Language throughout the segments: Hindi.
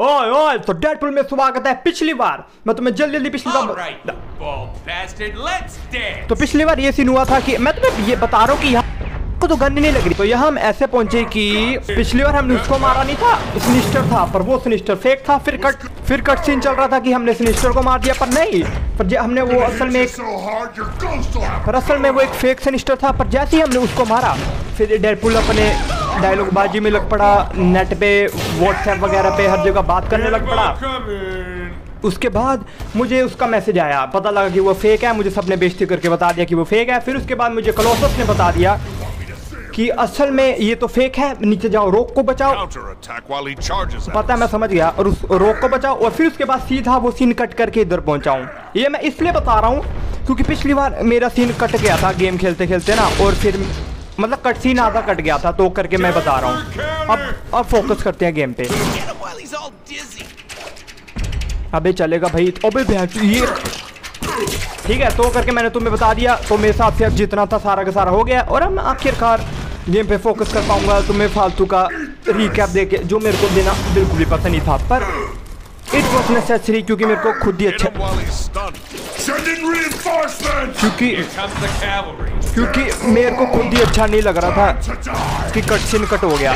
ओए ओए तो डेडपुल में स्वागत है पिछली बार। मैं तुम्हें जल्दी जल्दी पिछली बार right, bastard, तो पिछली बार ये सीन हुआ था कि मैं तुम्हें ये बता रहा हूँ कि यहाँ को तो गन नहीं लग रही। तो यहाँ हम ऐसे पहुँचे कि पिछली बार हमने उसको मारा नहीं था सिनिस्टर था पर वो सिनिस्टर फेक था फिर कट फिर कट सीन चल रहा था कि हमने सिनिस्टर को मार दिया पर नहीं। पर हमने वो असल में एक पर असल में वो एक फेक सिनिस्टर था पर जैसे ही हमने उसको मारा फिर डेडपुल अपने डायलॉग बाजी में लग पड़ा नेट पे व्हाट्सएप वगैरह पे हर जगह बात करने लग पड़ा। उसके बाद मुझे उसका मैसेज आया पता लगा कि वो फेक है मुझे सबने बेइज्जती करके बता दिया कि वो फेक है। फिर उसके बाद मुझे कलोसस ने बता दिया कि असल में ये तो फेक है नीचे जाओ रोक को बचाओ। पता है मैं समझ गया और उस रोक को बचाओ और फिर उसके बाद सीधा वो सीन कट करके इधर पहुंचाऊं। ये मैं इसलिए बता रहा हूँ क्योंकि पिछली बार मेरा सीन कट गया था गेम खेलते खेलते ना और फिर मतलब कट सीन आधा कट गया था तो करके मैं बता रहा हूँ अब अब फोकस करते हैं गेम पे. अबे चलेगा भाई, अबे ये ठीक है तो करके मैंने तुम्हें बता दिया तो मेरे साथ से अब जितना था सारा का सारा हो गया, और अब मैं आखिरकार गेम पे फोकस कर पाऊँगा तुम्हें फालतू का रिकैप दे के जो मेरे को देना बिल्कुल भी पसंद नहीं था, पर इट वॉज़ नेसेसरी क्योंकि मेरे को खुद ही अच्छा! क्योंकि. क्योंकि मेरे को खुद ही अच्छा नहीं लग रहा था कि कट सीन कट हो गया.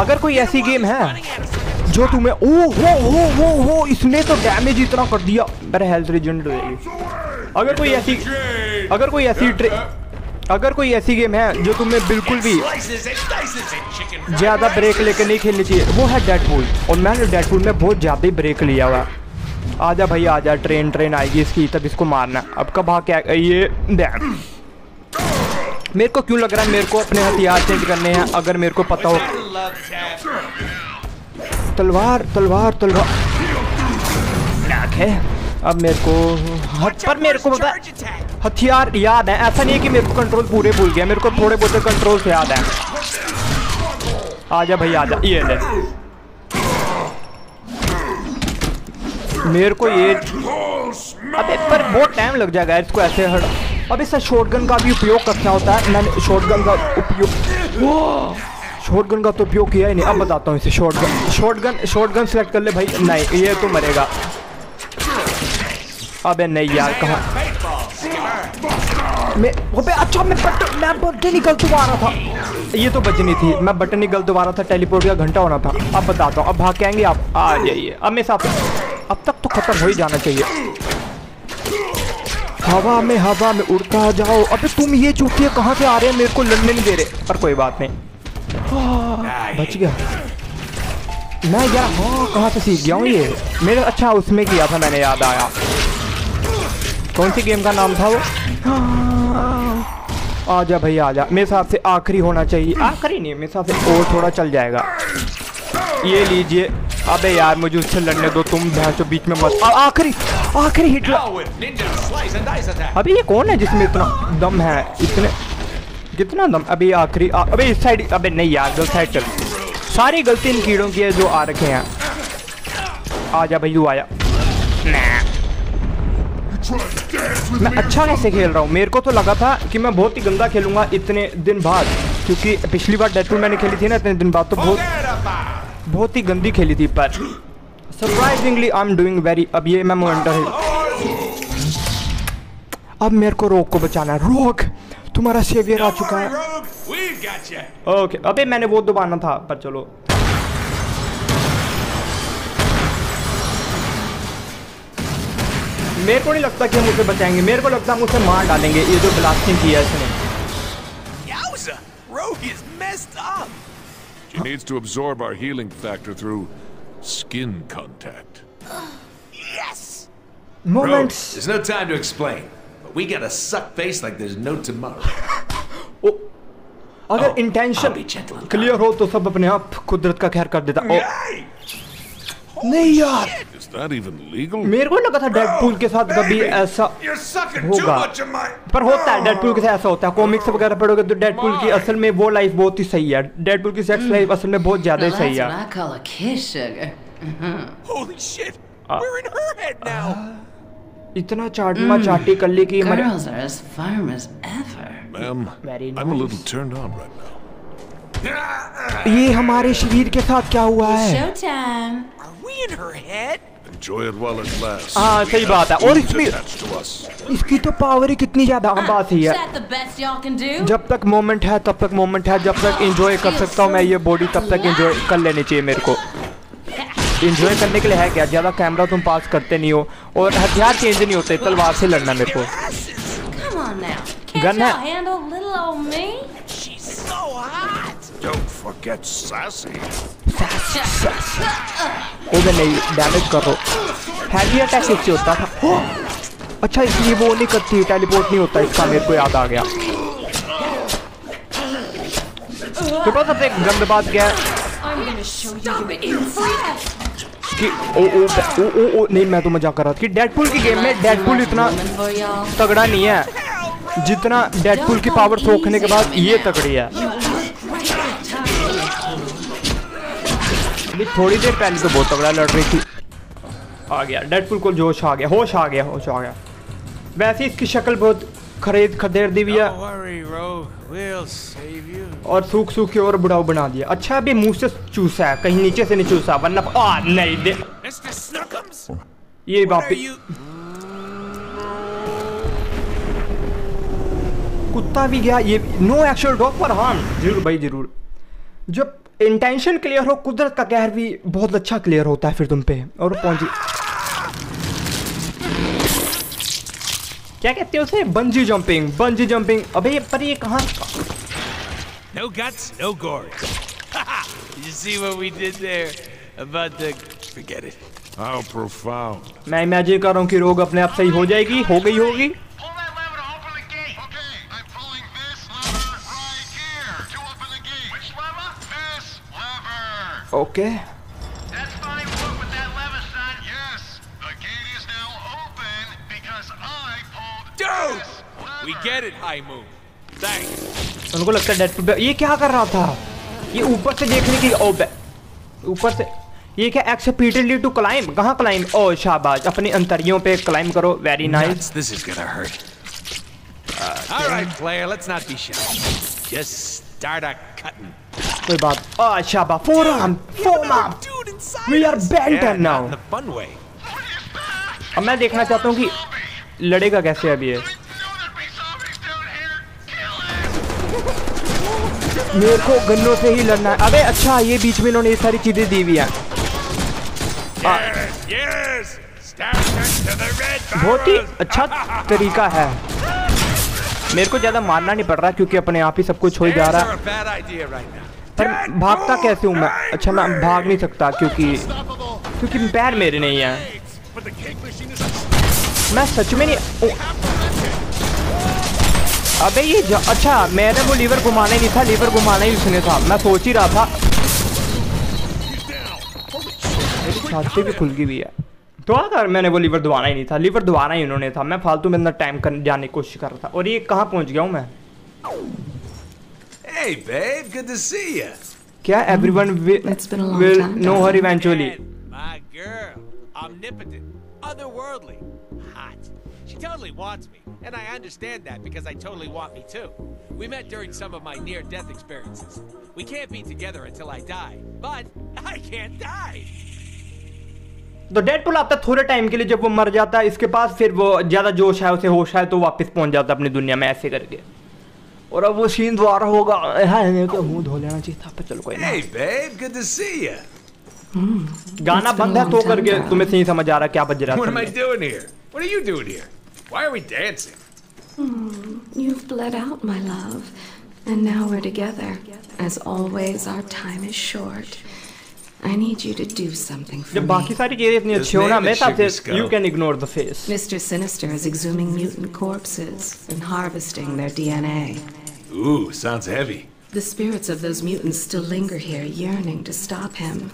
अगर कोई ऐसी गेम है जो तुम्हें ओ हो हो हो हो इसने तो डैमेज इतना कर दिया मेरा हेल्थ रिजेंट हो जाएगी अगर कोई ऐसी अगर कोई ऐसी अगर कोई ऐसी गेम है जो तुम्हें बिल्कुल भी. ज़्यादा ब्रेक लेके नहीं खेलनी चाहिए, वो है डेडपूल और मैंने डेडपूल में बहुत ज़्यादा ही ब्रेक लिया हुआ। आजा भाई, आजा ट्रेन ट्रेन आएगी इसकी, तब इसको मारना। अब कब क्या ये मेरे को क्यों लग रहा है मेरे को अपने हथियार चेंज करने हैं, अगर मेरे को पता हो. तलवार तलवार तलवार है अब मेरे को पर मेरे को पता हथियार याद है। ऐसा नहीं है कि मेरे को कंट्रोल पूरे भूल गया। मेरे को थोड़े बहुत कंट्रोल से याद है। आजा भाई आजा ये ले। मेरे को ये अबे पर बहुत टाइम लग जाएगा इसको ऐसे हट अब इससे शॉटगन का भी उपयोग करना होता है। मैंने शॉटगन का उपयोग शॉटगन का तो उपयोग किया ही नहीं। अब बताता हूँ इसे। शॉटगन शॉटगन शॉटगन सेलेक्ट कर ले भाई। नहीं ये तो मरेगा। अबे नहीं यार कहाँ. मैं अच्छा मैं बटन मैं बटन निकल तो आ रहा था। ये तो बचनी थी। मैं बटन निकल तो आ रहा था, टेलीपोर्ट का घंटा होना था। अब बताता हूँ अब भाग के आएँगे आप? आ जाइए। अब मेरे साथ अब तक तो खत्म हो ही जाना चाहिए। हवा में हवा में उड़ता जाओ। अबे तुम ये चूतिया कहाँ से आ रहे हैं? मेरे को लड़ने नहीं दे रहे। पर कोई बात नहीं। बच गया। मैं यार हाँ कहाँ से सीख गया हूँ ये? मेरे अच्छा उसमें किया था मैंने, याद आया। कौन सी गेम का नाम था वो? आजा भाई आजा। मेरे हिसाब से आखिरी होना चाहिए। आखिरी नहीं, मेरे हिसाब से और थोड़ा चल जाएगा। ये लीजिए। अबे यार, मुझे उससे लड़ने दो। तुम भैंसो बीच में मत आखिरी आखिरी हिट. अबे ये कौन है जिसमें इतना दम है? इतने कितना दम? अभी आखिरी आ- अबे इस साइड अबे नहीं यार गलत साइड चल। सारी गलती इन कीड़ों की है जो आ रखे हैं। आजा भाई तू आया मैं? अच्छा कैसे खेल रहा हूँ। मेरे को तो लगा था कि मैं बहुत ही गंदा खेलूँगा इतने दिन बाद क्योंकि पिछली बार डेडपुल मैंने खेली थी ना इतने दिन बाद तो बहुत बहुत ही गंदी खेली थी पर। Surprisingly I am doing very अब ये मैं मोमेंटर है। अब मेरे को रोक को बचाना है। रोक तुम्हारा सेवियर आ चुका है। ओके अबे मैंने वो दबाना था पर चलो। मेरे को नहीं लगता कि हम उसे बचाएँगे मेरे को लगता है हम उसे मार डालेंगे ये जो ब्लास्टिंग किया इसने. She needs to absorb our healing factor through skin contact. Yes. Rogue, moments there's no time to explain. But we gotta suck face like there's no tomorrow. अगर Oh, be इंटेंशन क्लियर हो तो सब अपने आप कुदरत का खैर कर देता ओ, नहीं यार। मेरे को लगा था डेडपूल के साथ कभी ऐसा होगा। पर होता है डेडपूल के साथ ऐसा होता है। कॉमिक्स वगैरह पढ़ोगे तो डेडपूल की असल में वो लाइफ बहुत ही सही है। डेडपूल की सेक्स लाइफ असल में बहुत ज़्यादा ही सही है। uh, uh, इतना चाट मा चाटी कर ली कि ma'am I am a little turned on right now ये हमारे शरीर के साथ क्या हुआ है? Showtime. Are we in her head? Enjoy it while it lasts. हाँ सही बात है। और इसमें. इसकी तो पावर ही कितनी ज़्यादा हाँ, बात ही। है? जब तक मोमेंट है तब तक मोमेंट है। जब तक एंजॉय कर सकता हूँ मैं ये बॉडी तब तक एंजॉय कर लेनी चाहिए मेरे को। एंजॉय करने के लिए है क्या? ज़्यादा कैमरा तुम पास करते नहीं हो। और हथियार चेंज नहीं होते तलवार से लड़ना मेरे को। Come on Don't forget sassy. ओबे नहीं डैमेज करो हैवी अटैक इससे होता था हो! अच्छा इसलिए वो नहीं करती टेलीपोर्ट नहीं होता इसका मेरे को याद आ गया तो पता सबसे गंद बात क्या है. कि ओ ओ ओ ओ, ओ नहीं मैं तो मज़ाक कर रहा था कि डेडपुल की गेम में डेडपुल इतना. तगड़ा नहीं है जितना डेडपुल की पावर सोखने के बाद ये तगड़ी है अभी थोड़ी देर पहले तो बहुत तगड़ा लड़ रही थी। आ गया डेडपुल को जोश आ गया होश आ गया होश आ गया। वैसे इसकी शक्ल बहुत खरीद खदेड़ दी हुई है. और सूख सूख के और बुढ़ाऊ बना दिया। अच्छा अभी मुँह से चूसा है कहीं नीचे से नहीं चूसा वरना आ नहीं दे ये वापिस कुत्ता भी गया ये नो एक्चुअल डॉग पर हाँ ज़रूर भाई ज़रूर। जब इंटेंशन क्लियर हो कुदरत का कहर भी बहुत अच्छा क्लियर होता है फिर तुम पे और पहुँची क्या कहते हो उसे बंजी जंपिंग बंजी जंपिंग अबे ये पर ये कहाँ No guts, no gore. you see what we did there about the? Forget it. How profound. मैं इमेजिन कर रहा हूँ कि रोग अपने आप सही हो जाएगी हो गई होगी Thanks. उनको लगता है डेड ये क्या कर रहा था? ये ऊपर से देखने की ओ बे- ऊपर से ये क्या एक्स रिपीटेडली टू क्लाइम कहाँ क्लाइम ओ शाबाश। अपनी अंतरियों पे क्लाइम करो। Very nice this is hurt. All right, player, let's not be shy. Just start a cutting. कोई बात शाबा forearm forearm we are us. Bent Yeah, now. अब मैं देखना चाहता हूँ कि लड़ेगा कैसे अभी ये. मेरे को गन्नों से ही लड़ना है अबे अच्छा ये बीच में इन्होंने ये सारी चीज़ें दी हुई हैं बहुत ही अच्छा तरीका है मेरे को ज़्यादा मारना नहीं पड़ रहा क्योंकि अपने आप ही सब कुछ हो ही जा रहा है पर भागता कैसे हूँ मैं? अच्छा मैं भाग नहीं सकता क्योंकि क्योंकि पैर मेरे नहीं हैं। मैं सच में नहीं ओ, अबे ये अच्छा मैंने वो लीवर घुमाना ही नहीं था लीवर घुमाना ही उसने था। मैं सोच ही रहा था। छाती भी खुल गई हुई है। तो अगर मैंने वो लीवर दबाना ही नहीं था। लीवर दबाना ही उन्होंने था। मैं फालतू में अंदर टाइम कर जाने की कोशिश कर रहा था। और ये कहाँ पहुँच गया हूँ मैं? Hey, babe, good to see you. क्या everyone It's been a long will time, no darling. हर इवेंचुअली And my girl, omnipotent, otherworldly, hot. She totally wants me, and I understand that because I totally want me too. We met during some of my near-death experiences. We can't be together until I die, but I can't die. तो डेडपुल आता है थोड़े टाइम के लिए जब वो मर जाता है इसके पास फिर वो ज़्यादा जोश है उसे होश है तो वापस पहुँच जाता है अपनी दुनिया में ऐसे करके और अब वो सीन दोबारा होगा है मेरे को मुंह धो लेना चाहिए था पर चलो कोई ना Hey, babe, good to see you. गाना It's been बंद a है तो long time, करके darling. तुम्हें सही समझ आ रहा है क्या बज रहा What am I है doing here? What are you doing here? Why are we dancing? You've bled out, my love. And now we're together. As always, our time is short. I need you to do something for जब बाकी me. सारी चीजें इतनी This अच्छी हो ना name मेरे is हिसाब Sugar से Skull. You can ignore the face Mr. Sinister is exhuming mutant corpses and harvesting their DNA. Ooh, sounds heavy. The spirits of those mutants still linger here, yearning to stop him.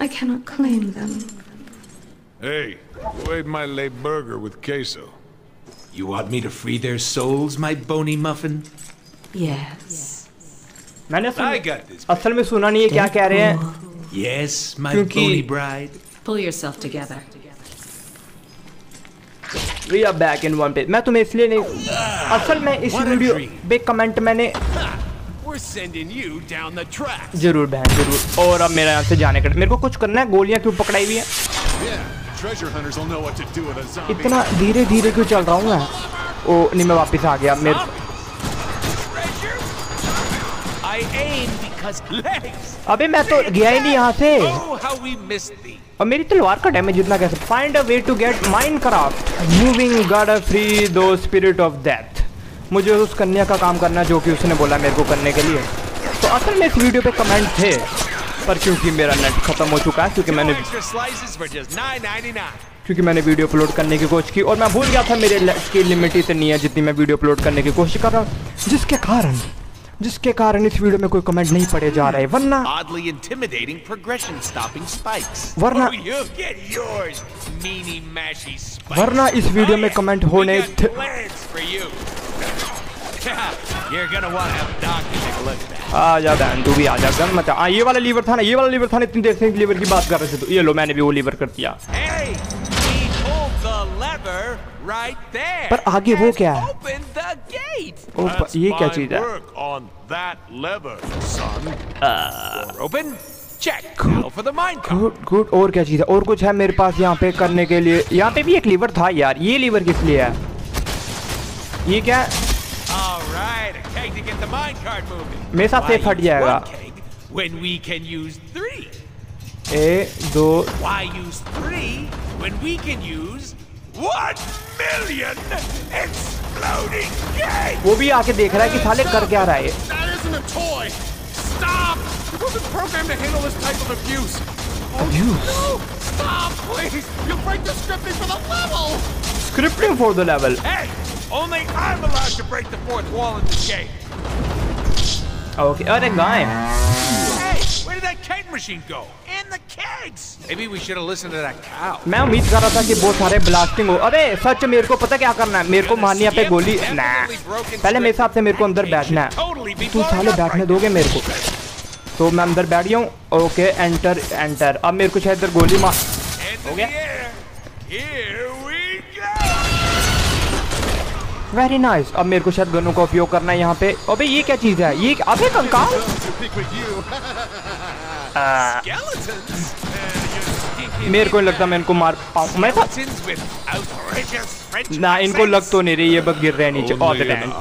I cannot claim them. Hey, who ate my late burger with queso? You want me to free their souls, my bony muffin? Yes. मैंने I असल, got this. असल में सुना नहीं है क्या कह रहे हैं Yes, my क्योंकि- bony bride. Pull yourself together. मैं तुम्हें इसलिए नहीं असल में इस वीडियो पे कमेंट मैंने. ज़रूर बहन ज़रूर। और अब मेरा यहाँ से जाने का मेरे को कुछ करना है गोलियाँ क्यों पकड़ाई हुई है. इतना धीरे धीरे क्यों चल रहा हूँ मैं? ओ नहीं मैं वापस आ गया। मेरे अबे मैं तो गया ही नहीं यहाँ से। Oh. और मेरी तलवार का डैमेज इतना कैसे find a way to get Minecraft moving god free दो स्पिरिट ऑफ़ डेथ मुझे उस कन्या का काम करना जो कि उसने बोला मेरे को करने के लिए। तो असल में इस वीडियो पे कमेंट थे पर क्योंकि मेरा नेट खत्म हो चुका है क्योंकि मैंने extra slices for just $9.99. क्योंकि मैंने वीडियो अपलोड करने की कोशिश की और मैं भूल गया था मेरे ले- की लिमिट इतनी है जितनी मैं वीडियो अपलोड करने की कोशिश कर रहा हूँ। जिसके कारण जिसके कारण इस वीडियो में कोई कमेंट नहीं पड़े जा रहे वरना oddly वरना इस वीडियो में कमेंट होने आ जा ये वाला लीवर था ना ये वाला लीवर था ना इतनी देर से लीवर की बात कर रहे थे तो। ये लो मैंने भी वो लीवर कर दिया! Right there. पर आगे वो क्या है? Open the gate. ओ, ये क्या चीज़ है work on that lever, son. Door open. Check. Now for the mine cart. Good good और क्या चीज़ है और कुछ है मेरे पास यहाँ पे करने के लिए यहाँ पे भी एक लीवर था यार ये लीवर किस लिए है ये क्या है? All right, a keg to get the mine cart moving. मेरे साथ से फट जाएगा। keg When we can use three. एक दो Why use three when we can use one million exploding kegs? वो भी आके देख रहा है कि साले कर क्या रहा है ये? That isn't a toy. Stop! It wasn't programmed to handle this type of abuse. Abuse. No! Stop, please! You'll break the scripting for the level! Scripting for the level. Hey, only I'm allowed to break the fourth wall in this game. Okay अरे guy Hey, where did that keg machine go? And the kegs! Maybe we should have listened to that cow. मैं उम्मीद कर रहा था कि बहुत सारे ब्लास्टिंग हो। अबे सच मेरे को पता क्या करना है? मेरे को मारनी है पे गोली। ना पहले मेरे हिसाब से मेरे को अंदर बैठना है। तू साले बैठने दोगे मेरे को। तो मैं अंदर बैठ गया हूँ। ओके एंटर एंटर अब मेरे को शायद इधर गोली मार हो in गया? वेरी नाइस अब मेरे को शायद गनों का उपयोग करना है यहाँ पे। अबे ये क्या चीज़ है? ये अबे कंकाल। मेरे को लगता मैं इनको मार पाऊँ। मैं ना इनको लग तो नहीं रही ये बस गिर रहे नीचे। ऑल द टाइम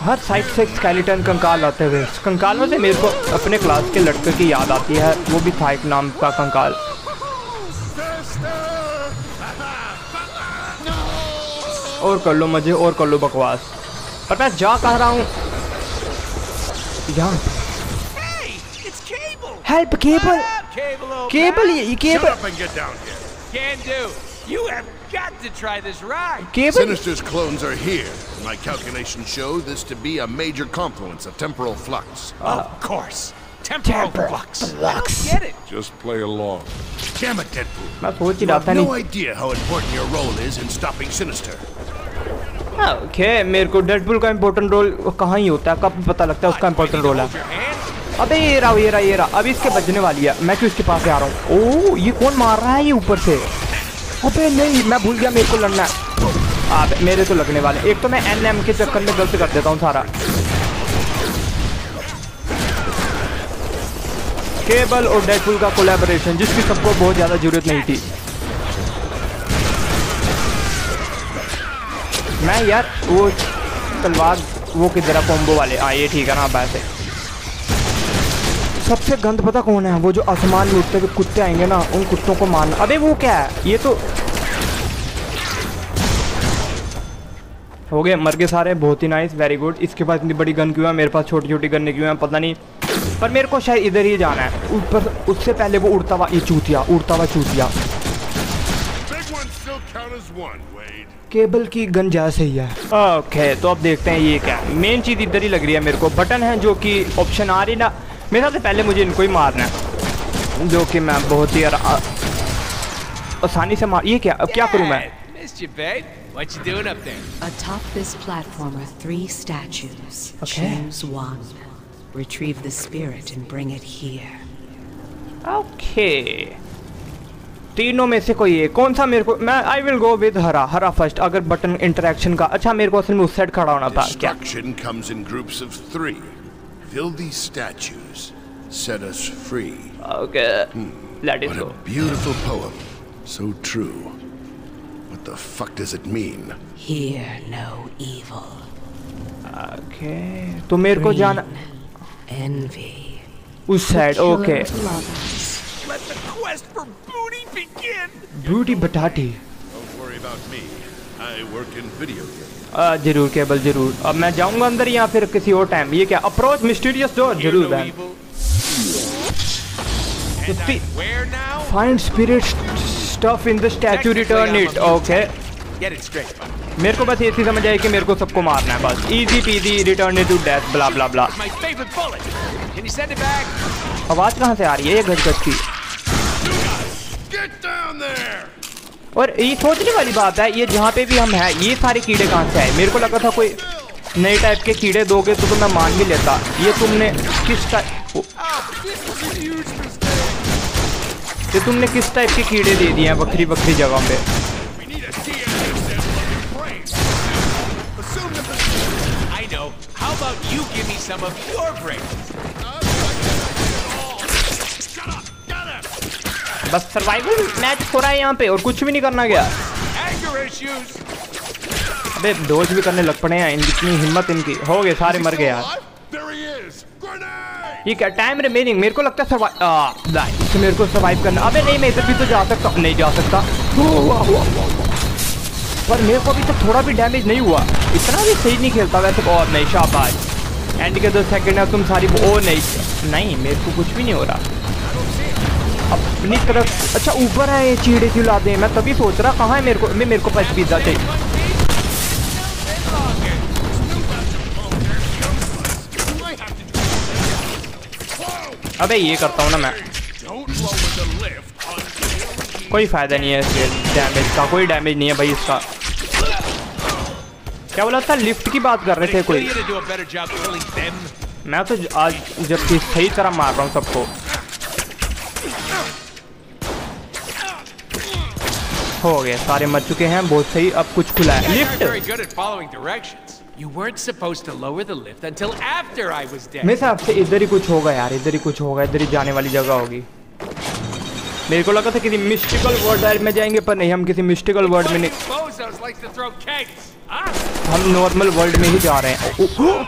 हर साइड से स्केलेटन कंकाल आते हुए। कंकालों से मेरे को अपने क्लास के लड़के की याद आती है। वो भी था एक नाम का कंकाल। और कर लो मजे और कर लो बकवास पर मैं जा कह रहा हूँ यहाँ Hey, it's Cable! Help cable What up, Cable old cable pal? ये ये Shut cable up and get down here. Can do. You have got to try this ride. Cable Sinister's clones are here. My calculations show this to be a major confluence of temporal flux. of course. Temporal, Temporal flux. flux. I don't get it. Just play along. Damn it, Deadpool. You have no idea how important your role is in stopping Sinister. ओके मेरे को डेडपुल का इम्पोर्टेंट रोल कहाँ ही होता है कब पता लगता है उसका इम्पोर्टेंट रोल है अबे ये रहा ये रहा ये रहा अभी इसके बजने वाली है मैं क्यों इसके पास आ रहा हूँ ओ ये कौन मार रहा है ये ऊपर से अबे नहीं मैं भूल गया मेरे को लड़ना है अब मेरे तो लगने वाले एक तो मैं एन एम के चक्कर में गलत कर देता हूँ सारा केबल और डेडपुल का कोलैबोरेशन जिसकी सबको बहुत ज़्यादा ज़रूरत नहीं थी। मैं यार, वो तलवार, वो किधर है कॉम्बो वाले हाँ ये ठीक है ना वैसे सबसे गंद पता कौन है? वो जो आसमान उड़ते हुए कुत्ते आएँगे ना, उन कुत्तों को मारना। अबे वो क्या है? ये तो हो गए मर गए सारे। बहुत ही नाइस वेरी गुड इसके पास इतनी बड़ी गन क्यों है? मेरे पास छोटी छोटी गन क्यों है? पता नहीं। पर मेरे को शायद इधर ही जाना है। ऊपर उससे पहले वो उड़ता हुआ ये चूतिया उड़ता हुआ चूतिया. केबल की गन ज़्यादा सही है। ओके तो अब देखते हैं ये क्या है। मेन चीज़ इधर ही लग रही है मेरे को। बटन है जो कि ऑप्शन आ रही ना। मेरे ख्याल से पहले मुझे इनको ही मारना है। जो कि मैं बहुत ही आसानी से मार ये क्या अब क्या करूँ मैं? Dad, Missed you, babe. What you doing up there? Atop this platform are three statues. Okay. Choose one. Retrieve the spirit and bring it here. Okay तीनों में से कोई एक कौन सा मेरे को मैं आई विल गो विद हरा हरा फर्स्ट अगर बटन इंटरेक्शन का अच्छा मेरे को असल में उस साइड खड़ा होना था क्या Destruction comes in groups of three. Fill these statues. Set us free. Okay let it What go a beautiful poem. So true. What the fuck does it mean? Hear no evil. Okay तो मेरे को जाना Envy. उस side okay lovers. Let the quest for booty begin! Beauty बटाटी Don't worry about me. I work in video games. आ, ज़रूर केबल ज़रूर अब मैं जाऊँगा अंदर या फिर किसी और टाइम ये क्या अप्रोच मिस्टीरियस डोर ज़रूर है? Find spirit stuff in the statue return it okay Get it straight, मेरे को बस ये चीज़ समझ आई कि मेरे को सबको मारना है बस। Easy peasy return it to death blah blah blah it? आवाज़ कहाँ से आ रही है? ये गज की! और ये सोचने वाली बात है ये जहाँ पे भी हम हैं ये सारे कीड़े कहाँ से आए? मेरे को लगा था कोई नए टाइप के कीड़े दोगे तो, तो मैं मान भी लेता। ये तुमने किस टाइप ये तुमने किस टाइप के कीड़े दे दिए हैं बकरी बकरी जगह पे? बस सर्वाइवल मैच हो रहा है यहाँ पे और कुछ भी नहीं करना गया. अबे डोज भी करने लग पड़े हैं इतनी हिम्मत इनकी। हो गए सारे मर गए यार। ये क्या टाइम रिमेनिंग मेरे को लगता है सर्वाइव तो मेरे को सर्वाइव करना। अबे नहीं, मैं इधर भी तो जा सकता नहीं जा सकता। पर मेरे को अभी तक थोड़ा भी डैमेज नहीं हुआ। इतना भी सही नहीं खेलता वैसे और नहीं, शाबाश। एंड के दो सेकंड है, तुम सारी ओ, नहीं। नहीं, मेरे को कुछ भी नहीं हो रहा। अपनी तरफ़ अच्छा ऊपर है ये, चीड़े क्यों लाते हैं मैं तभी सोच रहा, कहाँ है मेरे को मैं मेरे को पास पिज्जा चाहिए। अबे ये करता हूँ ना मैं। कोई फ़ायदा नहीं है इसके डैमेज का, कोई डैमेज नहीं है भाई इसका। क्या बोला था? लिफ्ट की बात कर रहे थे कोई. मैं तो आज जबकि सही तरह मार रहा हूँ सबको। हो गए, सारे मर चुके हैं, बहुत सही, अब कुछ खुला है। Lift You weren't supposed to lower the lift until after I was dead. मेरे हिसाब से इधर ही कुछ होगा यार इधर ही कुछ होगा इधर ही जाने वाली जगह होगी मेरे को लगा था किसी मिस्टिकल वर्ल्ड में जाएँगे पर नहीं हम किसी मिस्टिकल वर्ल्ड में नहीं Bozos like to throw kegs. Huh? हम नॉर्मल वर्ल्ड में ही जा रहे हैं ओ, ओ, ओ।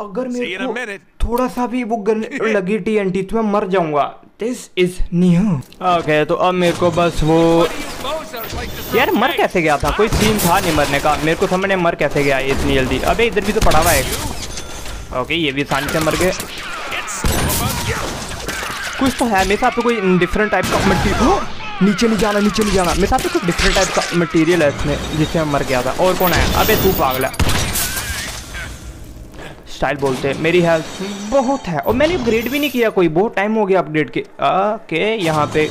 अगर मेरे को थोड़ा सा भी वो गन लगी टीएनटी तो मैं मर जाऊँगा दिस इज़ न्यू ओके तो अब मेरे को बस वो यार, मर कैसे गया था? कोई सीन था नहीं मरने का। मेरे को समझ नहीं मर कैसे गया इतनी जल्दी। अबे, इधर भी तो पड़ा हुआ है। ओके ये भी आसानी से मर गए. कुछ तो है, मेरे साथ पे कोई डिफरेंट टाइप का मटीरियल नीचे नहीं जाना, नीचे नहीं जाना। मेरे साथ पे कुछ डिफरेंट टाइप का मटेरियल है इसमें, जिससे मैं मर गया था। और कौन है अबे, तू पागल है। स्टाइल बोलते हैं। मेरी हेल्थ बहुत है और मैंने अपग्रेड भी नहीं किया कोई। बहुत टाइम हो गया अपग्रेड के। ओके यहाँ पे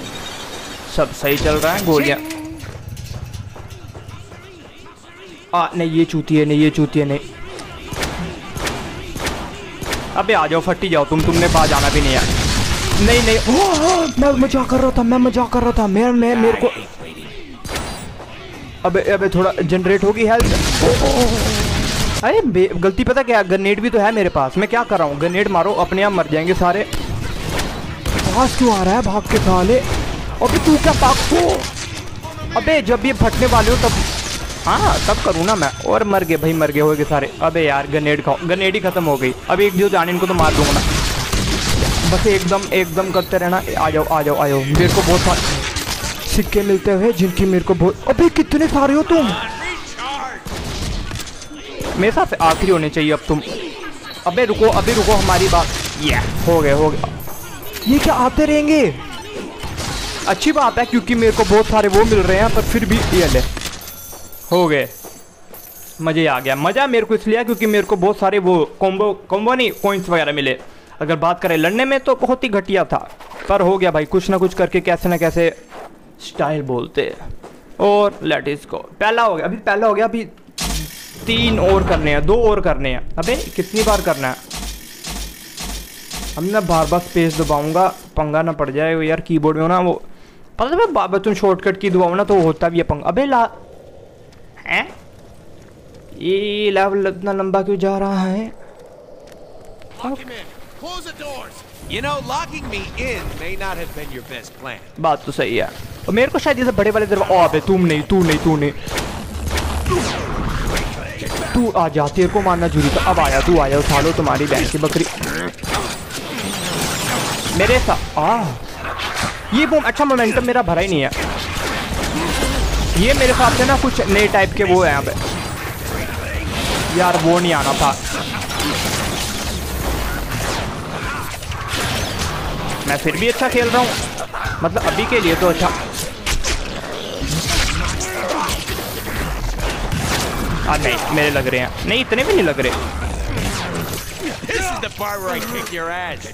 सब सही चल रहा है गोलियाँ। आ नहीं ये चूती है नहीं ये चूती है नहीं। अबे आ जाओ फटी जाओ तुम। तुमने पास जाना भी नहीं है। नहीं नहीं। ओ, ओ, मैं मज़ाक कर रहा था मैं मज़ाक कर रहा था। मैं मैं मेरे को अबे अबे थोड़ा जनरेट होगी हेल्थ अरे गलती पता क्या गनेड भी तो है मेरे पास। मैं क्या कर रहा हूँ? गनेड मारो, अपने आप मर जाएँगे सारे। पास क्यों आ रहा है भाग के साले? अबे तू क्या भाग अबे जब ये फटने वाले हो तब हाँ तब करूँ ना मैं। और मर गए भाई, मर गए हो गए सारे। अबे यार गनेड खाओ। गनेड ही खत्म हो गई। अब एक जो जाने, इनको तो मार दूँगा ना बस एकदम एकदम करते रहना। आ जाओ आ जाओ आ जाओ। मेरे को बहुत सारे सिक्के मिलते हुए जिनकी मेरे को बहुत अबे कितने सारे हो तुम? मेरे साथ आखिरी होने चाहिए अब तुम। अबे रुको अबे रुको, हमारी बात। ये हो गए हो गए ये क्या आते रहेंगे? अच्छी बात है, क्योंकि मेरे को बहुत सारे वो मिल रहे हैं, पर फिर भी ये ले। हो गए। मज़े आ गया। मज़ा मेरे को इसलिए क्योंकि मेरे को बहुत सारे वो कॉम्बो कॉम्बो नहीं पॉइंट्स वगैरह मिले। अगर बात करें लड़ने में तो बहुत ही घटिया था। पर हो गया भाई, कुछ ना कुछ करके कैसे ना कैसे स्टाइल बोलते। और लेट इज़ को पहला हो गया, अभी पहला हो गया, अभी तीन और करने हैं दो और करने हैं। अबे कितनी बार करना है? हम ना बार बार स्पेस दबाऊँगा पंगा ना पड़ जाए वो यार कीबोर्ड में ना वो। पता है बाबा तुम शॉर्टकट की दुआओ ना तो होता भी है पंगा। अबे ला हैं? ये लेवल इतना लंबा क्यों जा रहा है. You know, locking me in may not have been your best plan. बात तो सही है। और मेरे को शायद ये बड़े वाले दरवाजे ओ अबे तुम नहीं तू नहीं तू नहीं। तू आ जा, तेरे को मारना ज़रूरी था। अब आया तू, आया, उठा लो तुम्हारी बहन की बकरी। मेरे साथ आ। ये वो अच्छा मोमेंटम मेरा भरा ही नहीं है। ये मेरे हिसाब से ना कुछ नए टाइप के वो है पे यार, वो नहीं आना था। मैं फिर भी अच्छा खेल रहा हूँ। मतलब अभी के लिए तो अच्छा। आ नहीं मेरे लग रहे हैं। नहीं इतने भी नहीं लग रहे.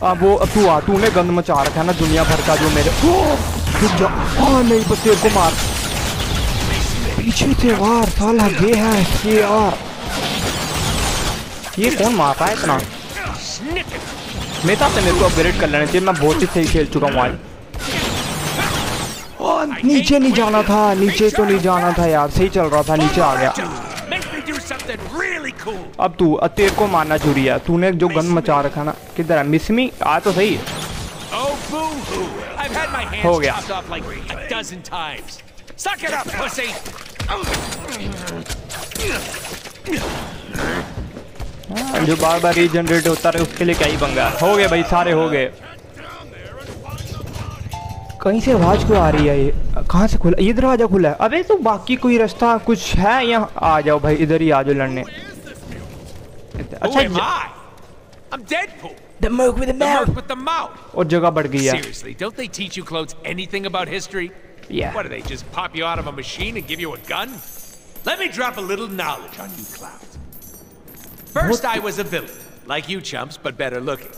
अब वो तू आ तूने गंद मचा रखा है ना दुनिया भर का जो मेरे आ नहीं बस तेरे को मार। पीछे से वार साला ये है ये यार ये कौन मार रहा है इतना? मेरे हिसाब मेरे को अपग्रेड कर लेना चाहिए मैं बहुत ही सही खेल चुका हूँ आज। नीचे नहीं जाना था नीचे तो नहीं जाना था यार सही चल रहा था नीचे आ गया। अब तू तेरे को मारना चोरी है। तूने जो गन मचा रखा ना किधर है? मिसमी आ तो सही Oh, हो गया। हाँ, जो बार बार रीजनरेट होता रहे उसके लिए क्या ही पंगा। हो गए भाई सारे हो गए। कहीं से आवाज़ क्यों आ रही है ये? कहाँ से खुला? ये दरवाज़ा खुला है। अबे तो बाकी कोई रास्ता कुछ है यहाँ? आ जाओ भाई इधर ही आ जाओ लड़ने। अच्छा am ज- I? I'm Deadpool. The merc with the The mouth. merc with the mouth. और जगह बढ़ गई है Seriously, don't they teach you clones anything about history? Yeah. What do they just pop you out of a machine and give you a gun? Let me drop a little knowledge on you clowns. First, I was a villain, like you chumps, but better looking.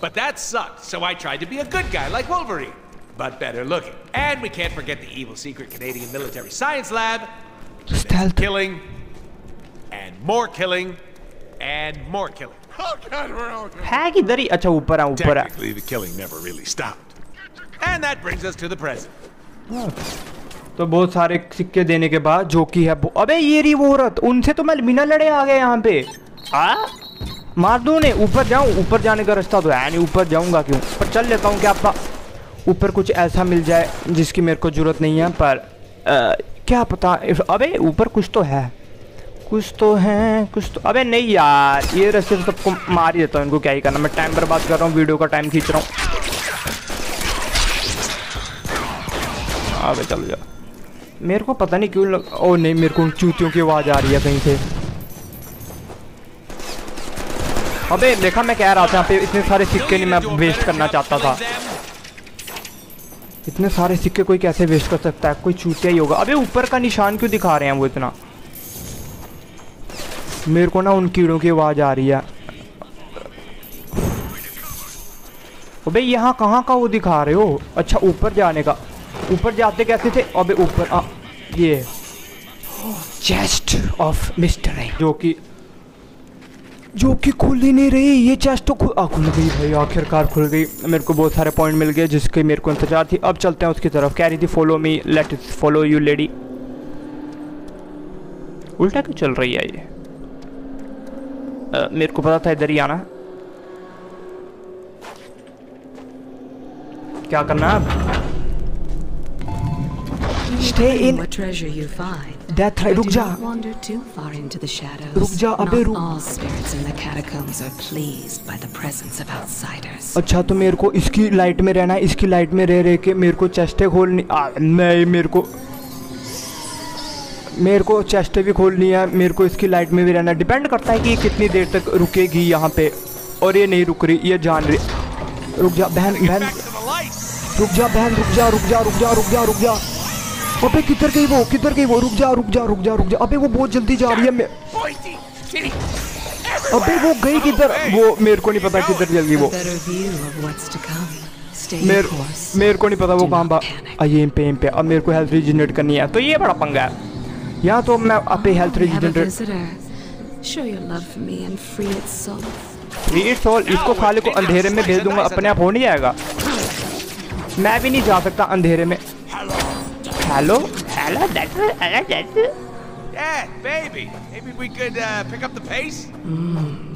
But that sucked, so I tried to be a good guy like Wolverine, but better looking. And we can't forget the evil secret Canadian military science lab. Stealth. Killing, and more killing, and more killing. Oh God, we're all. है किधर ही अच्छा ऊपर है ऊपर है Technically, the killing never really stopped. And that brings us to the present. तो बहुत सारे सिक्के देने के बाद जो कि है अबे ये रही वो औरत उनसे तो मैं बिना लड़े आ गया यहाँ पे आ मार दो ने ऊपर जाऊँ ऊपर जाने का रास्ता तो है नहीं ऊपर जाऊँगा क्यों पर चल लेता हूँ क्या आपका ऊपर कुछ ऐसा मिल जाए जिसकी मेरे को ज़रूरत नहीं है पर अ, क्या पता अबे ऊपर कुछ तो है कुछ तो है, कुछ तो अबे नहीं यार, ये रास्ते से सबको मार ही देता हूँ इनको, क्या ही करना। मैं टाइम पर बात कर रहा हूँ वीडियो का टाइम खींच रहा हूँ। अबे चलो जा। मेरे को पता नहीं क्यों लग ओ नहीं, मेरे को चूतियों की आवाज़ आ रही है कहीं से। अबे, देखा मैं कह रहा था यहाँ पे इतने सारे सिक्के नहीं मैं वेस्ट करना चाहता था। इतने सारे सिक्के कोई कैसे वेस्ट कर सकता है? कोई चूतिया ही होगा। अबे, ऊपर का निशान क्यों दिखा रहे हैं वो इतना? मेरे को ना उन कीड़ों की आवाज़ आ रही है। अबे यहाँ कहाँ का वो दिखा रहे हो? अच्छा ऊपर जाने का। ऊपर जाते कैसे थे? अबे ऊपर ये। चेस्ट ऑफ़ मिस्टर जो कि जो कि खुल ही नहीं रही। ये चेस्ट तो खुल आ, खुल गई भाई आखिरकार खुल गई। मेरे को बहुत सारे पॉइंट मिल गए जिसके मेरे को इंतज़ार थी। अब चलते हैं उसकी तरफ़। कह रही थी follow me let follow you lady उल्टा क्यों चल रही है ये? अ, मेरे को पता था इधर ही आना क्या करना है अब Stay in- What treasure you find. है रुक जा wander too far into the shadows. रुक जा, अबे Not रुक। all spirits in the catacombs are pleased by the presence of outsiders. अच्छा तो मेरे को इसकी लाइट में रहना है इसकी लाइट में रह रह के मेरे को चेस्टें खोलनी नहीं मेरे को मेरे को चेस्ट भी खोलनी है मेरे को इसकी लाइट में भी रहना है। डिपेंड करता है कि ये कितनी देर तक रुकेगी यहाँ पे। और ये नहीं रुक रही ये जान रही। रुक जा बहन बहन. रुक जा बहन रुक जा रुक जा रुक जा रुक जा रुक जा। अबे किधर गई वो? किधर गई वो? रुक जा रुक जा रुक जा रुक जा। अबे वो बहुत जल्दी जा रही है। मैं अबे वो गई किधर? वो मेरे को नहीं पता किधर चल गई वो। मेरे मेरे को नहीं पता वो कहाँ बा panic. आ, ये इन पे। इन पे अब मेरे को हेल्थ रीजनरेट करनी है। तो ये बड़ा पंगा है। या तो मैं अपने हेल्थ रिजिडेंट इसको खाली को अंधेरे में भेज दूँगा अपने आप हो नहीं जाएगा मैं भी नहीं जा सकता अंधेरे में हेलो हेलो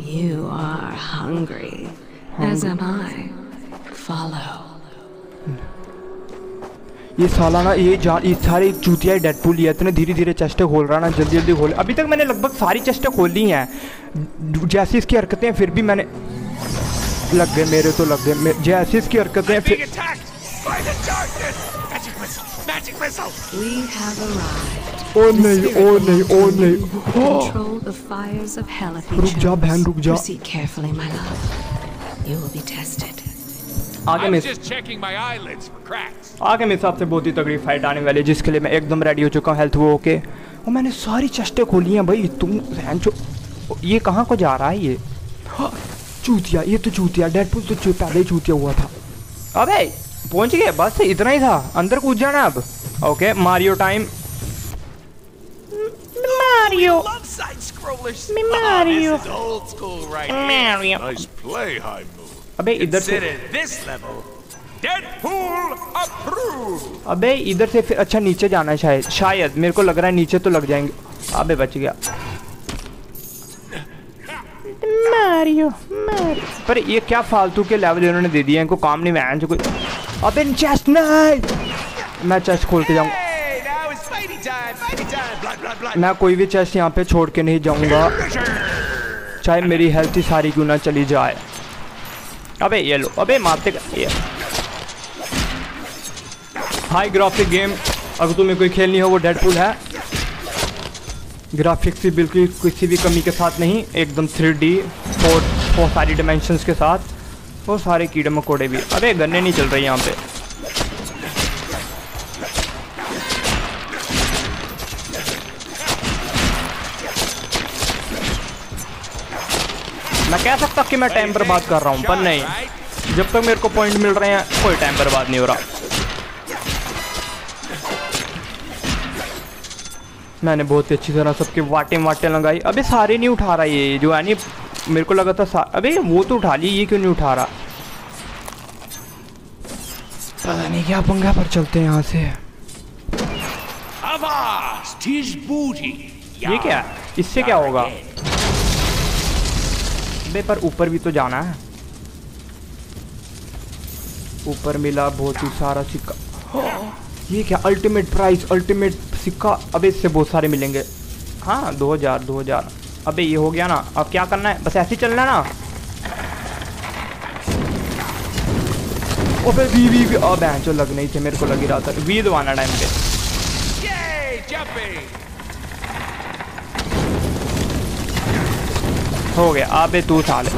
यू ये साला ना ये जा ये सारे चूतिया डेडपुल ही है इतने धीरे धीरे चेस्टें खोल रहा ना जल्दी जल्दी खोल। अभी तक मैंने लगभग सारी चेस्टें खोल ली हैं। जैसी इसकी हरकतें हैं फिर भी मैंने लग गए मेरे तो लग गए। जैसी इसकी हरकतें हैं फिर. ओ नहीं ओ नहीं ओ नहीं। you रुक जा. बहन, रुक जा। आगे मैं. आगे मेरे हिसाब से बहुत ही तगड़ी फाइट आने वाली है जिसके लिए मैं एकदम रेडी हो चुका हूँ हेल्थ वो ओके और मैंने सारी चेस्टें खोली हैं भाई तुम बहन चो ये कहाँ को जा रहा है ये हाँ, चूतिया ये तो चूतिया डेडपुल तो पहले ही चूतिया हुआ था अबे पहुँच गए बस इतना ही था अंदर कूद जाना अब okay Mario time Mario Love side scrollers. Me Oh, this is old school right here. Nice play, high move. अबे इधर से अबे इधर से फिर अच्छा नीचे जाना है शायद। शायद मेरे को लग रहा है नीचे तो लग जाएँगे। अबे बच गया। Mario Mario. पर ये क्या फालतू के लेवल इन्होंने दे दिए इनको काम नहीं वैन कोई अबे चेस्ट नहीं मैं चेस्ट खोल के जाऊँगा. मैं कोई भी चेस्ट यहाँ पे छोड़ के नहीं जाऊँगा। चाहे मेरी हेल्थ ही सारी क्यों ना चली जाए। अबे ये लो, अबे मारते ये। हाई ग्राफिक गेम अगर तुम्हें कोई खेलनी हो, वो डेडपुल है। ग्राफिक्स भी बिल्कुल किसी भी कमी के साथ नहीं, एकदम थ्री डी बहुत सारी डिमेंशंस के साथ, और सारे कीड़े मकोड़े भी। अबे गन्ने नहीं चल रहे यहाँ पे। मैं कह सकता कि मैं टाइम पर बात कर रहा हूँ पर नहीं जब तक मेरे को पॉइंट मिल रहे हैं कोई टाइम बर्बाद नहीं हो रहा मैंने बहुत ही अच्छी तरह सबके वाटे वाटे लगाई अबे सारे नहीं उठा रहा ये जो है मेरे को लगा था. अबे वो तो उठा ली ये क्यों नहीं उठा रहा पता नहीं क्या पंगा पर चलते हैं यहाँ से. ये क्या? इससे क्या होगा अबे पर ऊपर भी तो जाना है। ऊपर मिला बहुत ही सारा सिक्का। ये क्या अल्टीमेट प्राइस अल्टीमेट सिक्का? अबे इससे बहुत सारे मिलेंगे। हाँ दो हज़ार दो हज़ार। अबे ये हो गया ना। अब क्या करना है? बस ऐसे ही चलना है ना अबे वी वी वी अब जो लग नहीं थे, मेरे को लग ही रहा था। वी दबाना टाइम पे। हो गया। अबे तू साले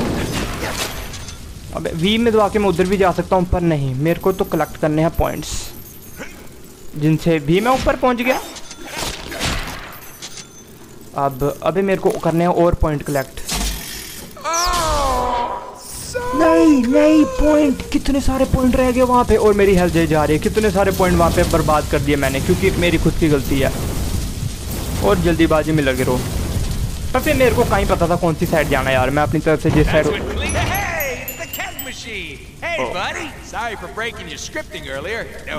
अबे वी में दबा के मैं उधर भी जा सकता हूँ, पर नहीं। मेरे को तो कलेक्ट करने हैं पॉइंट्स जिनसे भी मैं ऊपर पहुँच गया। अब, अबे, मेरे को करने हैं और पॉइंट कलेक्ट नहीं नहीं पॉइंट कितने सारे पॉइंट रह गए वहाँ पे? और मेरी हेल्थ जा रही है। कितने सारे पॉइंट वहाँ पे बर्बाद कर दिए मैंने, क्योंकि मेरी खुद की गलती है। और जल्दीबाजी में लगे रहो। पर फिर मेरे को कहीं पता था कौन सी साइड जाना यार। मैं अपनी तरफ़ से जिस साइड oh.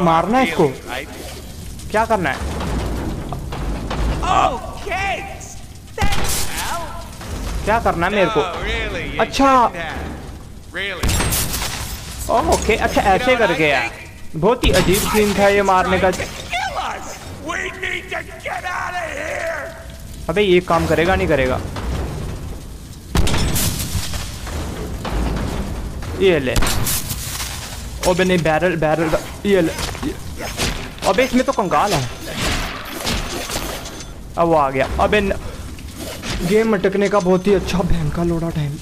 मारना है इसको? क्या करना है? क्या करना है मेरे को? अच्छा। really. Oh, अच्छा ऐसे you know करके यार बहुत ही अजीब सीन था ये मारने का। अबे ये काम करेगा नहीं करेगा? ये ले। अबे नहीं बैरल बैरल ये ले। अबे इसमें तो कंगाल है। अब वो आ गया। अबे न... गेम अटकने का बहुत ही अच्छा भयंकर लोड़ा टाइम।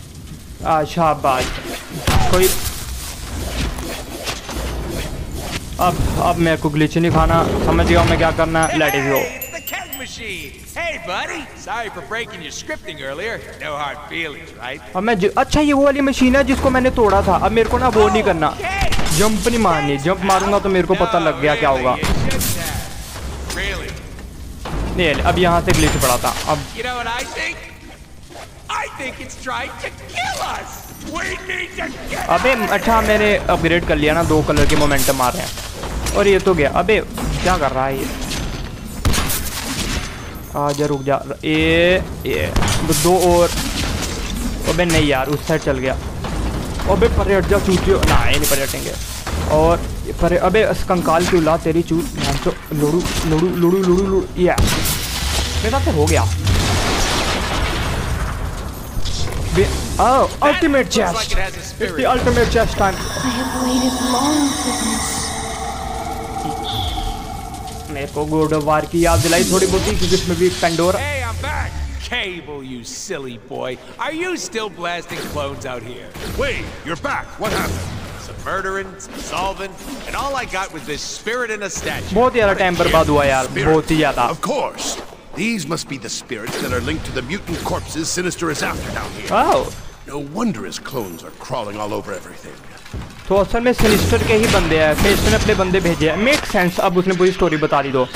अच्छा बात कोई अब अब मेरे को ग्लिच नहीं खाना। समझ गया मैं क्या करना है। लेट इट गो अच्छा ये वो वाली मशीन है जिसको मैंने तोड़ा था। अब मेरे को ना वो नहीं करना। जंप नहीं मारनी। जंप मारूँगा तो मेरे को पता लग गया क्या होगा। नहीं अब यहाँ से ग्लिच पड़ा था अब अबे अच्छा मैंने अपग्रेड कर लिया ना दो कलर के मोमेंटम आ रहे हैं। और ये तो गया। अबे क्या कर रहा है ये? आजा रुक जा। ये ये दो और। अबे नहीं यार उस साइड चल गया। अबे परे हट जा चूतियो। ना ये नहीं परे हटेंगे। और परे अबे इस कंकाल की औलाद तेरी चूत? ध्यान तो लोड़ू लोड़ू लोड़ू लोड़ू लोड़ू या मेरे साथ से हो गया। Ultimate looks like chest it It's the ultimate chest time. I have waited long for this. मेरे को गॉड ऑफ वार की याद दिलाई थोड़ी बहुत ही क्योंकि इसमें भी Pandora Hey, I'm back. Cable, you silly boy. Are you still blasting clones out here? Wait, you're back. What happened? Some murdering, some solving, and all I got was this spirit in a statue. बहुत ज़्यादा टाइम बर्बाद हुआ यार बहुत ही ज़्यादा Of course. These must be the spirits that are linked to the mutant corpses Sinister is after down here. Wow No wonder his clones are crawling all over everything. तो असल में सिनिस्टर के ही बंदे हैं। सिनिस्टर ने अपने बंदे भेजे हैं। मेक सेंस अब उसने पूरी स्टोरी बता दी दो.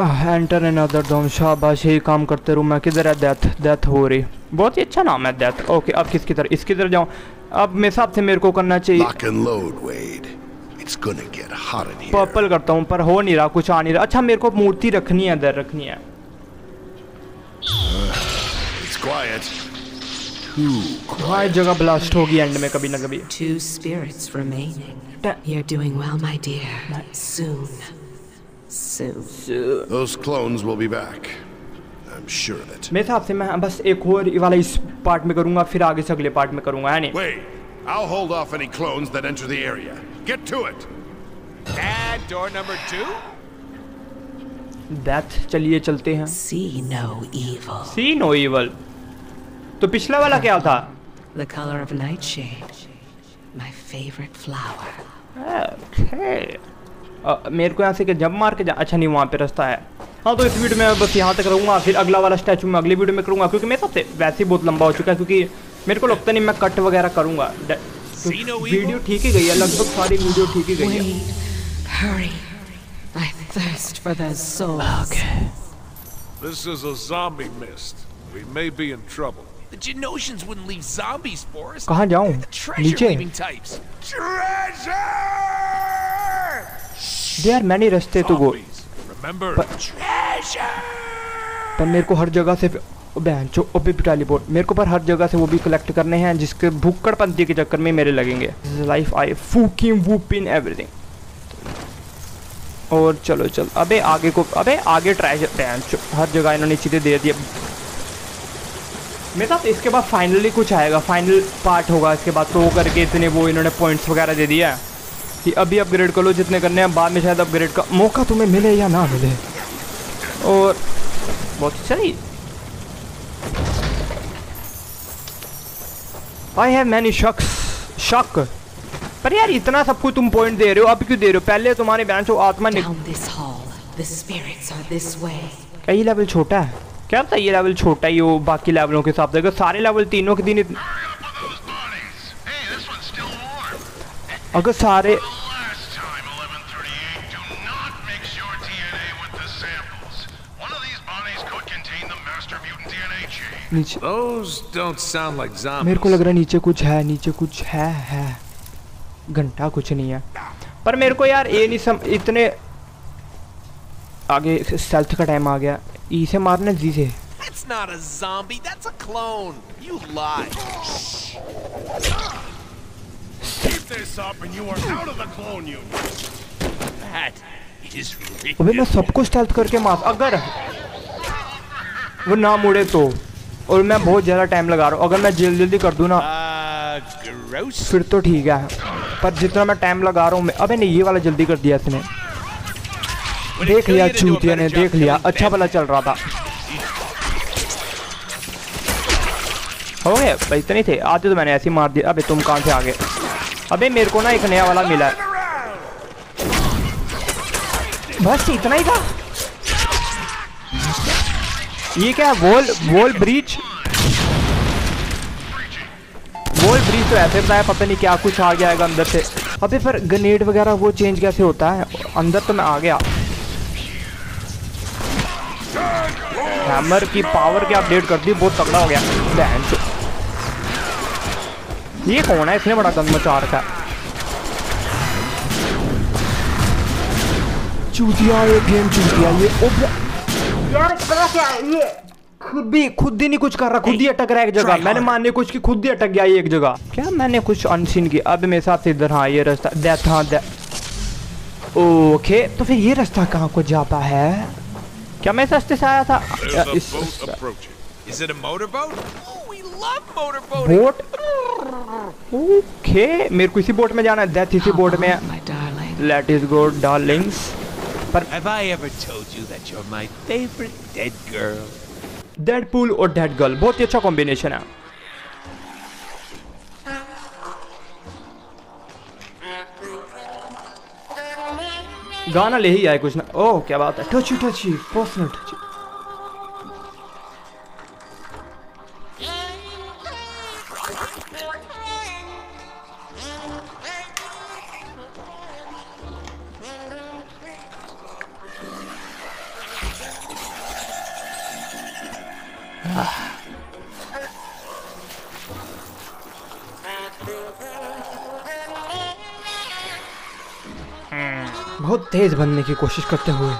एंटर इन अदर डोम शाबाश यही काम करते रहूँ। मैं किधर है? डेथ डेथ हो रही। बहुत ही अच्छा नाम है डेथ ओके अब किसकी तरह इसकी तरह जाऊँ। अब मेरे हिसाब से मेरे को करना चाहिए। Lock and load, Wade. It's gonna get hot in here. Purple करता हूँ पर हो नहीं रहा कुछ आ नहीं रहा। अच्छा मेरे को मूर्ति रखनी है इधर रखनी है। It's quiet. Too हाँ एक जगह ब्लास्ट होगी एंड में कभी ना कभी Two spirits remaining. Da- You're doing well, my dear. Soon. Soon. Those clones will be back. I'm sure of it. मेरे हिसाब से मैं बस एक और ये वाला इस पार्ट में करूंगा फिर आगे से अगले पार्ट में करूंगा है नहीं Wait, I'll hold off any clones that enter the area. Get to it. And door number two? Death चलिए चलते हैं See no evil. See no evil तो पिछला वाला क्या था The color of nightshade. My favorite flower. Okay. अ, मेरे को यहाँ से जब मार के जा अच्छा नहीं वहाँ पे रास्ता है हाँ तो इस वीडियो में बस यहाँ तक रहूँगा फिर अगला वाला स्टैचू मैं अगली वीडियो में करूँगा क्योंकि मेरे हिसाब से वैसे ही बहुत लंबा हो चुका है क्योंकि मेरे को लगता नहीं मैं कट वगैरह करूँगा evil? वीडियो ठीक ही गई है लगभग सारी वीडियो ठीक ही गई है. This is a zombie mist. We may be in trouble. The Genosians wouldn't leave zombie spores. कहाँ जाऊँ नीचे types. Treasure! They are many रास्ते तो गो Zombies. Remember? Treasure! पर मेरे को हर जगह से बहन चो ओपी पिटाली बोर्ड मेरे को पर हर जगह से वो भी कलेक्ट करने हैं जिसके भुक्कड़पंती के चक्कर में मेरे लगेंगे life I fucking woop in everything और चलो चल अबे आगे को अबे आगे ट्रैश बहन चो हर जगह इन्होंने चीज़ें दे दिए मेरे साथ इसके बाद फाइनली कुछ आएगा। फाइनल पार्ट होगा इसके बाद। तो करके इतने वो इन्होंने पॉइंट्स वगैरह दे दिया। है कि अभी अपग्रेड कर लो जितने करने हैं बाद में शायद अपग्रेड का मौका तुम्हें मिले या ना मिले। और बहुत सही आई हैव मैनी शख्स शक पर यार इतना सब कुछ तुम पॉइंट दे रहे हो अब क्यों दे रहे हो? पहले तुम्हारे बहन चो आत्मा निक Down this hall. The spirits are this way. क्या ये लेवल छोटा है? क्या बताइए लेवल छोटा ही हो बाकी लेवलों के हिसाब से अगर सारे लेवल तीनों के दिन इत... अगर सारे नीचे मेरे को लग रहा है नीचे कुछ है नीचे कुछ है है। घंटा कुछ नहीं है। पर मेरे को यार ये नहीं सम इतने आगे सेल्थ का टाइम आ गया। ई से मारना जी से That's not a zombie, that's a clone. You lie. Keep this up and you are out of the clone unit. That is अबे मैं सबको स्टेल्थ करके मार अगर वो ना मुड़े तो और मैं बहुत ज़्यादा टाइम लगा रहा हूँ अगर मैं जल्दी जल्दी कर दूँ ना Uh, फिर तो ठीक है पर जितना मैं टाइम लगा रहा हूँ मैं अबे नहीं ये वाला जल्दी कर दिया इसने देख लिया चूतिया ने देख लिया अच्छा? भला चल रहा था। हो गए भाई इतने थे आते तो मैंने ऐसे ही मार दिया अबे तुम कहाँ से आ गए? अबे मेरे को ना एक नया वाला मिला है। बस इतना ही था। ये क्या wall wall breach wall breach तो ऐसे बताया पता नहीं क्या कुछ आ गया है अंदर से। अबे पर ग्रेनेड वगैरह वो चेंज कैसे होता है? अंदर तो मैं आ गया। हैमर की पावर के अपडेट कर दी? बहुत तगड़ा हो गया। बहन चो ये कौन है? इसने बड़ा गंद मचा रखा है। चूतिया ये गेम चूतिया ये ओ यार पता क्या है? ये खुद भी खुद ही नहीं कुछ कर रहा खुद ही अटक रहा है एक जगह। मैंने मानने कुछ की खुद ही अटक गया ये एक जगह। क्या मैंने कुछ अनसीन किया अब मेरे साथ इधर हाँ ये रास्ता दैट हाँ दैट ओके तो फिर ये रास्ता कहाँ को जाता है? क्या मैं सस्ते से आया था? बोट ओके मेरे को इसी बोट में जाना है। इसी बोट में लेट इज़ गो डार्लिंग पर डेड पुल और डेड गर्ल बहुत ही अच्छा कॉम्बिनेशन है। गाना ले ही आए कुछ ना। ओह क्या बात है। Touchy touchy personal touchy. बहुत तेज बनने की कोशिश करते हुए।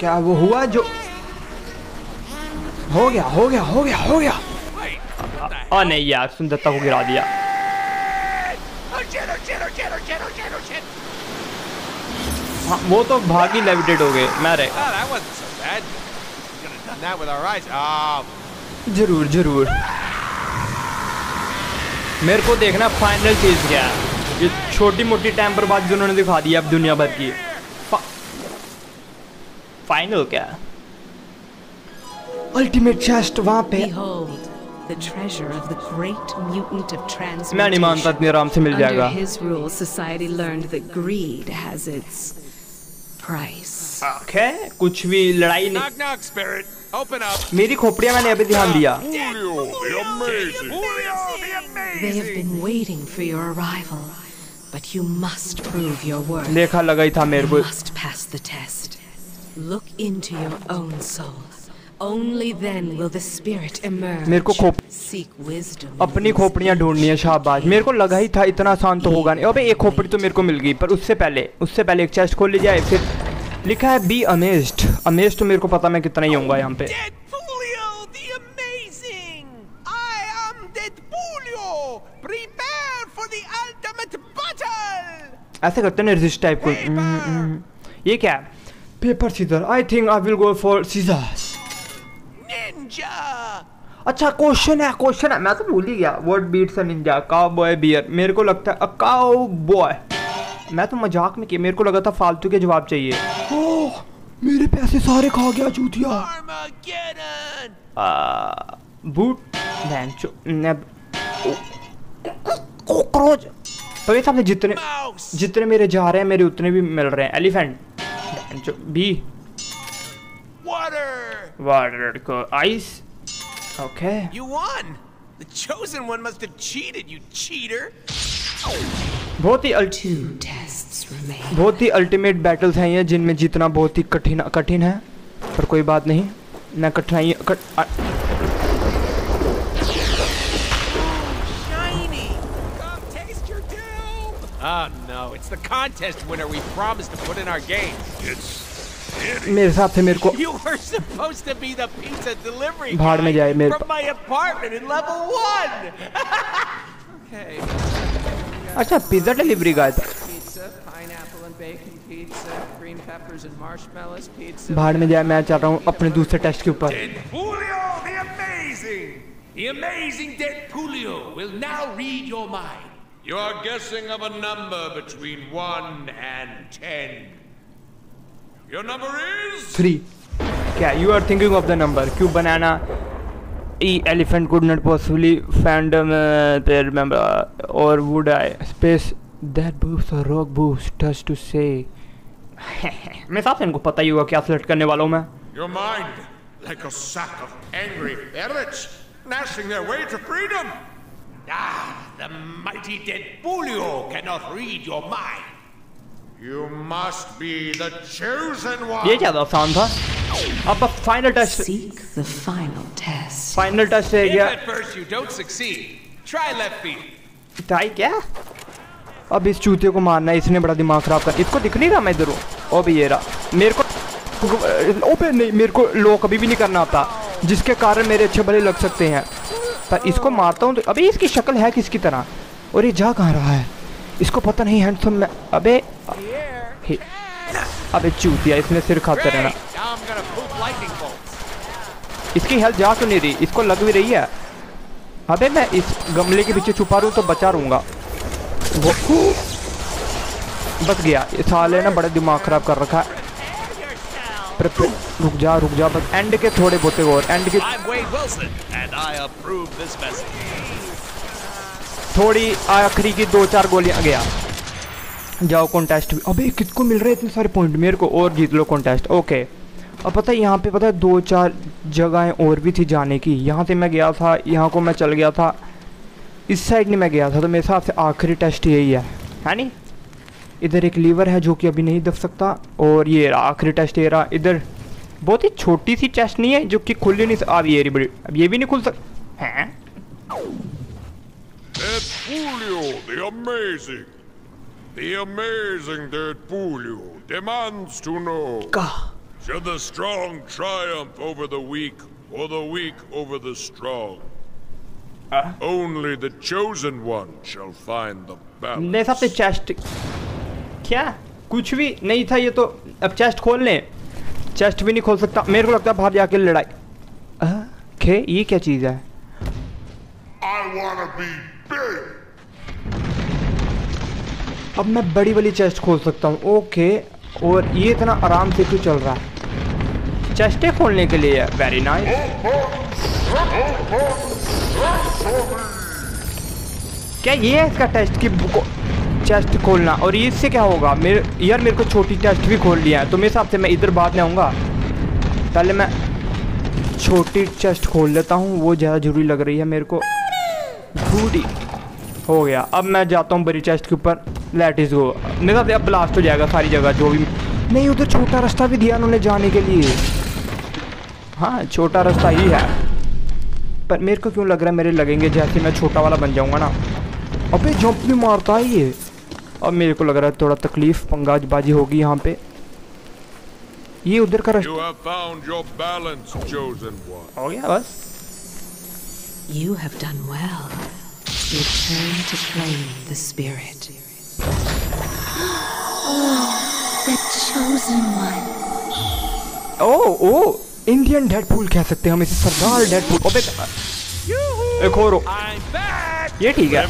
क्या वो हुआ जो हो गया हो गया हो गया हो गया। आ नहीं यार सुंदरता को गिरा दिया. हाँ वो तो भागी लेविटेड हो गए मैं रहे ज़रूर that wasn't so bad. We could have done that with our eyes. Oh, ज़रूर ज़रूर मेरे को देखना फाइनल चीज़ क्या है ये छोटी मोटी टेम्परबाजी उन्होंने दिखा दी अब दुनिया भर की फा... फाइनल क्या है अल्टीमेट चेस्ट वहाँ पे Behold, the treasure of the great mutant of मैं नहीं मानता transmutation. आराम से मिल Under his rule, society learned that greed has its price. Okay कुछ भी लड़ाई नहीं knock knock, spirit. Open up. मेरी खोपड़ियाँ मैंने अभी ध्यान दिया Julio, the amazing. Julio, They have been waiting for your arrival, but you must prove your worth. देखा लगा ही था मेरे You को must pass the test. Look into your own soul. Only then will the spirit emerge. मेरे को खोप Seek wisdom. अपनी खोपड़ियाँ ढूंढनी है शाहबाज मेरे को लगा ही था इतना आसान तो होगा नहीं अबे एक खोपड़ी तो मेरे को मिल गई पर उससे पहले उससे पहले एक चेस्ट खोल ली जाए फिर लिखा है बी अमेज्ड अमेज्ड तो मेरे को पता मैं कितना ही होऊँगा यहाँ पे Deadpoolio, the amazing. I am Deadpoolio. Prepare for the ultimate battle. ऐसे करते हैं रेजिस्ट टाइप को। ये क्या है paper scissor I think I will go for scissors अच्छा क्वेश्चन है क्वेश्चन है। मैं तो भूल ही गया। Word beats ninja cowboy bear मेरे को लगता है काउ बॉय मैं तो मज़ाक में किया। मेरे को लगा था फालतू के जवाब चाहिए। ओह मेरे पैसे सारे खा गया चूतिया। बूट कॉकरोच तो ये सामने जितने जितने मेरे जा रहे हैं मेरे उतने भी मिल रहे हैं। एलिफेंट बी वाटर को ice okay You won. The chosen one must have cheated, you cheater. बहुत ही. बहुत ही अल्टीमेट बैटल्स हैं ये जिनमें जीतना बहुत ही कठिन कठिन है। पर कोई बात नहीं। ना कठिनाई cut, it's the contest winner we promised to put in our game. It's मेरे हिसाब से मेरे को You were supposed to be the pizza delivery भाड़ में guy जाए मेरे from my apartment in level one. okay, अच्छा पिज्जा डिलीवरी का था Pizza, pineapple and bacon pizza, green peppers and marshmallows pizza. भाड़ में जाए मैं चाह रहा हूँ अपने दूसरे टेस्ट के ऊपर Julio the amazing, the amazing Deadpoolio will now read your mind. You are guessing of a number between 1 and 10. Your number is. Three क्या you are thinking of the number Q banana E elephant could not possibly fathom remember or would I space that boost or rock boost touch to से मेरे साथ इनको पता ही होगा क्या सेलेक्ट करने वाला हूँ मैं Your mind, like a sack of angry ferrets, gnashing their way to freedom. Ah, the mighty Deadpoolio cannot read your mind. You must be the chosen one. ये ज़्यादा आसान था अब बस final test Seek the final test. Final test रह If at first you don't succeed, try left field. Try क्या अब इस चूते को मारना है इसने बड़ा दिमाग खराब कर इसको दिख नहीं रहा मैं इधर हूँ ओ भी ये रहा मेरे को ओपे नहीं मेरे को लो कभी भी नहीं करना आता जिसके कारण मेरे अच्छे भले लग सकते हैं पर इसको मारता हूँ तो अबे इसकी शक्ल है किसकी तरह? और ये जा कहाँ रहा है। इसको पता नहीं हैंडसम में अबे अबे चूतिया इसने सिर खाते रहना. इसकी हेल्थ जा क्यों नहीं रही? इसको लग भी रही है। अबे मैं इस गमले के पीछे छुपा रहूँ तो बचा रहूँगा। वो बच गया। साले ने बड़ा दिमाग खराब कर रखा है। रुक जा रुक जा बस एंड के थोड़े बहुते और एंड के. थोड़ी आखिरी की दो चार गोलियाँ गया। जाओ कॉन्टेस्ट भी अबे किसको मिल रहे इतने सारे पॉइंट मेरे को और जीत लो कॉन्टेस्ट ओके अब पता है यहाँ पे पता है दो चार जगहें और भी थी जाने की। यहाँ से मैं गया था यहाँ को मैं चल गया था। इस साइड नहीं मैं गया था तो मेरे हिसाब से आखिरी टेस्ट यही है। है नहीं? इधर एक लीवर है जो कि अभी नहीं दब सकता और ये रहा आखिरी टेस्ट ये रहा इधर बहुत ही छोटी सी चेस्ट नहीं है जो कि खुल ही नहीं अब ये बड़ी अब ये भी नहीं खुल सक हैं Deadpoolio, the amazing. The amazing Deadpoolio demands to know Shall the strong triumph over the weak, or the weak over the strong? Uh? Only the chosen one shall find the balance. हिसाब से चेस्ट क्या कुछ भी नहीं था ये तो अब चेस्ट खोल लें चेस्ट भी नहीं खोल सकता मेरे को लगता है बाहर जाके लड़ाई खे ये क्या चीज़ है. अब मैं बड़ी वाली चेस्ट खोल सकता हूँ ओके और ये इतना आराम से क्यों चल रहा है चेस्टें खोलने के लिए वेरी नाइस क्या ये है इसका टेस्ट की बुक चेस्ट खोलना। और इससे क्या होगा? मेरे यार मेरे को छोटी चेस्ट भी खोल लिया है तो मेरे हिसाब से मैं इधर बाद में आऊँगा। पहले मैं छोटी चेस्ट खोल लेता हूँ, वो ज़्यादा ज़रूरी लग रही है मेरे को। बूटी हो गया। अब मैं जाता हूँ बड़ी चेस्ट के ऊपर। लेट इज़ गो मेरे साथ अब ब्लास्ट हो जाएगा सारी जगह, जो भी नहीं, उधर छोटा रास्ता भी दिया उन्होंने जाने के लिए। हाँ छोटा रास्ता ही है। पर मेरे को क्यों लग रहा है मेरे लगेंगे जैसे मैं छोटा वाला बन जाऊँगा ना? अबे जंप भी मारता है ये। अब मेरे को लग रहा है थोड़ा तकलीफ़ पंगाजबाजी होगी यहाँ पे। ये उधर का इंडियन डेडपूल कह सकते हैं हम इसे सरदार डेडपूल ओबे एक और ये ठीक है।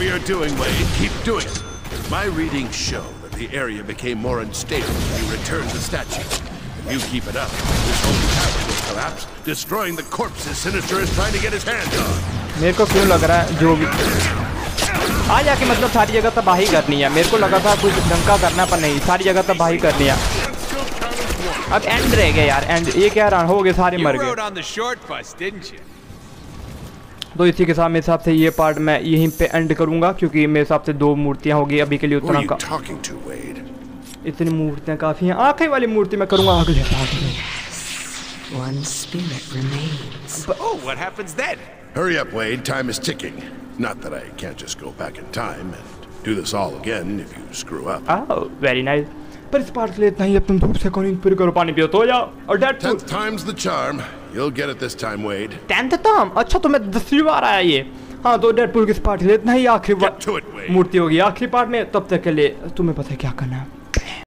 My readings show that the area became more unstable when you returned the statue. If you keep it up, this whole tower will collapse, destroying the corpses Sinister is trying to get his hands on. मेरे को क्यों लग रहा है जो भी आ जाके मतलब सारी जगह तबाही करनी है मेरे को लगा था कुछ डंका करना पर नहीं सारी जगह तबाही करनी है अब एंड रह गया यार एंड ये क्या रहा हो गए सारे You मर rode गए तो इसी के साथ मेरे हिसाब से ये पार्ट मैं यहीं पे एंड करूँगा क्योंकि मेरे हिसाब से दो मूर्तियाँ होगी अभी के लिए उतना का? इतनी मूर्तियाँ काफ़ी हैं आखिरी वाली मूर्ति मैं करूँगा अगले पार्ट में One spirit remains. Oh, what happens then? Hurry up, Wade. Time is ticking. Not that I can't just go back in time and do this all again if you screw up. Very nice पर इस पार्ट के लिए इतना ही अब तुम धूप से कौन पूरी करो पानी पियो तो जाओ और Tenth time's the charm. You'll get it this time, Wade. Tenth term अच्छा तो मैं दसवीं बार आया ये हाँ तो डेडपूल की पार्ट लेते नहीं आखिरी Wade. मूर्ति होगी आखिरी पार्ट में तब तक के लिए तुम्हें पता है क्या करना है